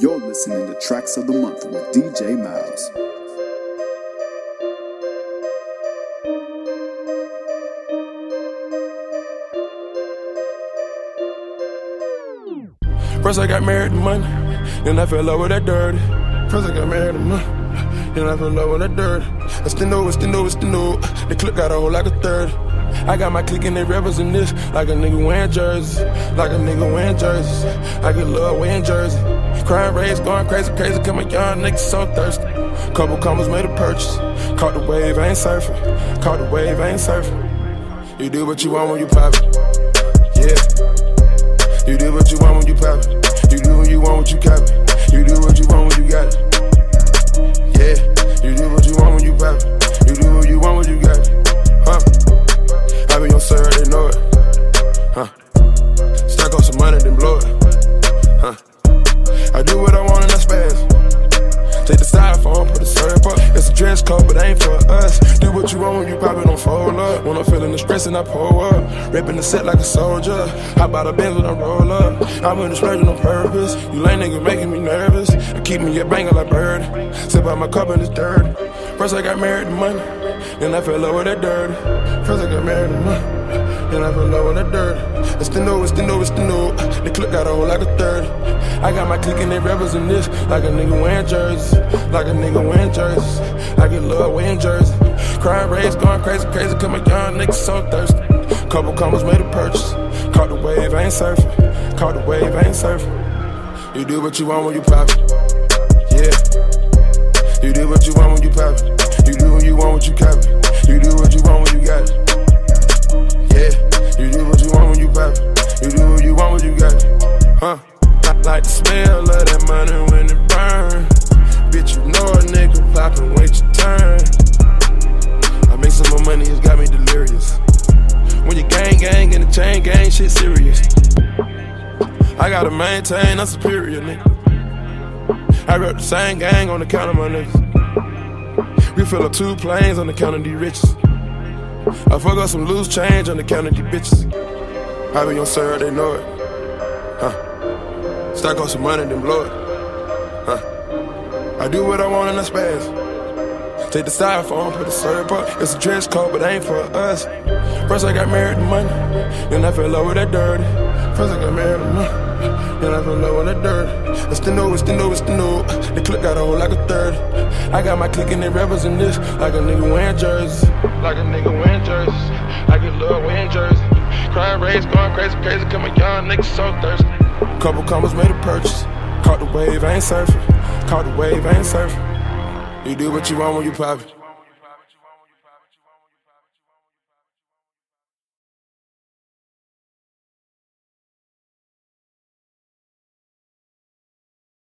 You're listening to Tracks of the Month with DJ Miles. First I got married to money, then I fell in love with that dirty. First I got married to money, then I fell in love with that dirty. I still know, still know, still know. The clip got a whole like a third. I got my clique and they represent this like a nigga wearing jerseys, like a nigga wearing jerseys. I get love wearing jersey. Crime rates going crazy, crazy. Come a young nigga so thirsty. Couple commas made a purchase. Caught the wave, ain't surfing. Caught the wave, ain't surfing. You do what you want when you pop it. Yeah. You do what you want when you pop it. You do what you want when you cop it. You do what you want when you got it. Yeah. You do what you want when you pop it. It, up. When I'm feeling the stress and I pull up. Ripping the set like a soldier. How about a Benz when I roll up? I'm in the splurging on purpose. You lame nigga making me nervous. I keep me a banger like bird. Sip out my cup and it's dirty. First I got married to money, then I fell in love with that dirty. First I got married to money. Then I fell in love with that dirt. It's the new, it's the new, it's the new. The clip got a hole like a third. I got my clique and they in this like a nigga wearing jerseys, like a nigga wearing jerseys. I get love wearing jerseys. Crime rates going crazy, crazy. Come a young nigga so thirsty. Couple commas made a purchase. Caught the wave, ain't surfing. Caught the wave, ain't surfing. You do what you want when you pop it. Yeah. You do what you want when you pop it. You do what you want when you cop it. You do what you want when you got it. Yeah, you do what you want when you pop it. You do what you want when you got it. Huh? Like the smell chain gang, shit serious. I gotta maintain a superior nigga. I rep the same gang on the count of my niggas. We fill up two planes on the count of these riches. I fuck up some loose change on the count of these bitches. I be on sir, they know it. Huh? Stack on some money, then blow it. Huh? I do what I want in I spaz. Take the styrofoam, put the syrup up. It's a dress code, but ain't for us. First I got married to money, then I fell in love with that dirty. First I got married to money, then I fell in love with that dirty. It's the new, it's the new, it's the new. The clip got a hole like a third. I got my clique and they represent this like a nigga wearing jerseys, like a nigga wearing jerseys. I get love wearing jerseys. Crime rates going crazy, crazy. Come a young nigga so thirsty. Couple commas made a purchase. Caught the wave, I ain't surfing. Caught the wave, I ain't surfing. You do what you want when you pop it.